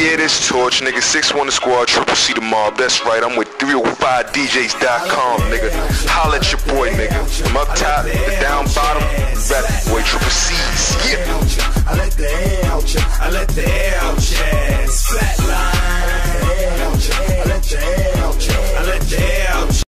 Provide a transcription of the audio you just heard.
Yeah, this torch, nigga. 6-1 the squad, triple C the mob. That's right, I'm with 305DJs.com, nigga. Holla at your boy, nigga. I'm up top,